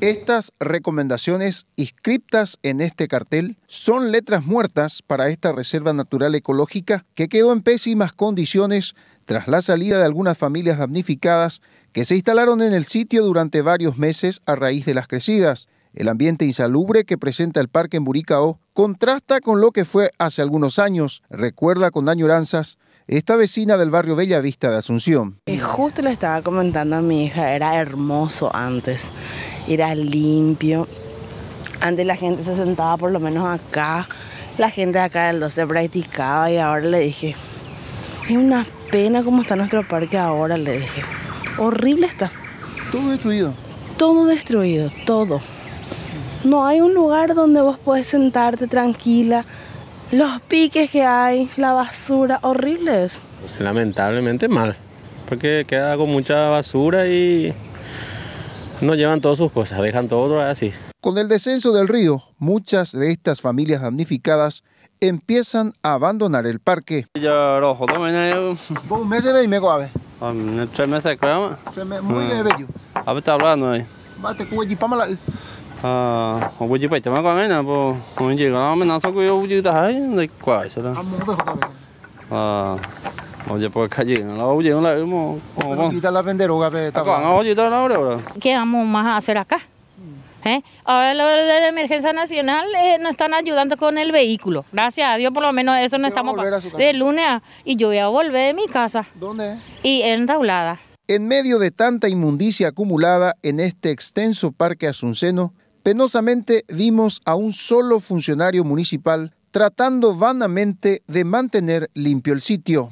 Estas recomendaciones inscriptas en este cartel son letras muertas para esta reserva natural ecológica que quedó en pésimas condiciones tras la salida de algunas familias damnificadas que se instalaron en el sitio durante varios meses a raíz de las crecidas. El ambiente insalubre que presenta el parque en Buricao contrasta con lo que fue hace algunos años, recuerda con añoranzas esta vecina del barrio Bellavista de Asunción. Y justo le estaba comentando a mi hija, era hermoso antes era limpio. Antes la gente se sentaba por lo menos acá, la gente de acá del 12 practicaba y ahora le dije, es una pena cómo está nuestro parque ahora, le dije. Horrible está. Todo destruido. Todo destruido, todo. No hay un lugar donde vos puedes sentarte tranquila. Los piques que hay, la basura, horribles. Lamentablemente mal, porque queda con mucha basura y no llevan todas sus cosas, dejan todo así. Con el descenso del río, muchas de estas familias damnificadas empiezan a abandonar el parque. ¿Vos meses y me guave? Tres meses creo. Muy bello. A ver, está hablando ahí. Bate. Ah, o con que yo. Ah, oye, pues calle, no la oye, no la vemos. Quita la penderoga, pe, oye, está la hora. ¿Qué vamos más a hacer acá? ¿Eh? Ahora lo de la emergencia nacional eh, nos están ayudando con el vehículo. Gracias a Dios, por lo menos eso no estamos de lunes a, y yo voy a volver de mi casa. ¿Dónde? Y en Tablada. En medio de tanta inmundicia acumulada en este extenso parque asunceno, penosamente vimos a un solo funcionario municipal tratando vanamente de mantener limpio el sitio.